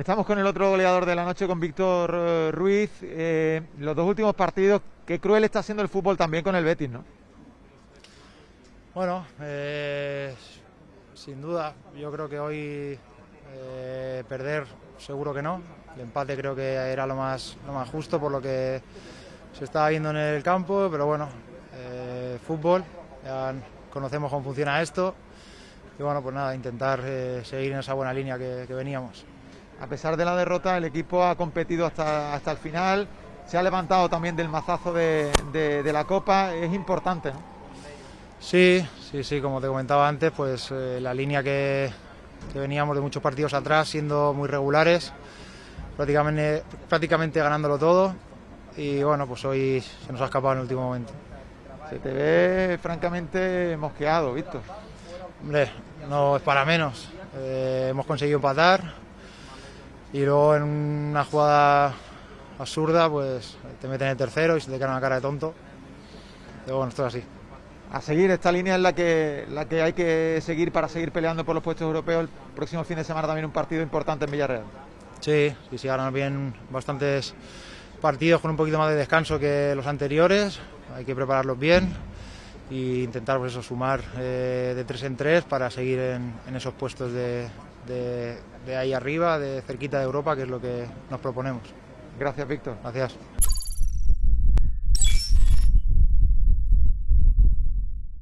Estamos con el otro goleador de la noche, con Víctor eh, Ruiz. Eh, los dos últimos partidos, qué cruel está siendo el fútbol también con el Betis, ¿no? Bueno, eh, sin duda, yo creo que hoy perder seguro que no. El empate creo que era lo más, lo más justo por lo que se estaba viendo en el campo, pero bueno, fútbol, conocemos cómo funciona esto y bueno, pues nada, intentar seguir en esa buena línea que veníamos. A pesar de la derrota, el equipo ha competido hasta, hasta el final, se ha levantado también del mazazo de, de- de la Copa, es importante, ¿no? Sí, sí, sí, como te comentaba antes, pues eh, la línea que, que veníamos de muchos partidos atrás, siendo muy regulares, prácticamente, prácticamente ganándolo todo. Y bueno, pues hoy se nos ha escapado en el último momento. Se te ve francamente mosqueado, Víctor. Hombre, no es para menos. Eh, hemos conseguido empatar y luego en una jugada absurda, pues te meten el tercero y se te queda una cara de tonto. Pero bueno, esto es así. A seguir, esta línea es la que, la que hay que seguir para seguir peleando por los puestos europeos. El próximo fin de semana también un partido importante en Villarreal. Sí, sí, sí, ganan bien bastantes partidos con un poquito más de descanso que los anteriores. Hay que prepararlos bien e intentar pues eso, sumar eh, de tres en tres para seguir en, en esos puestos de, de- de ahí arriba, de cerquita de Europa, que es lo que nos proponemos. Gracias, Víctor. Gracias.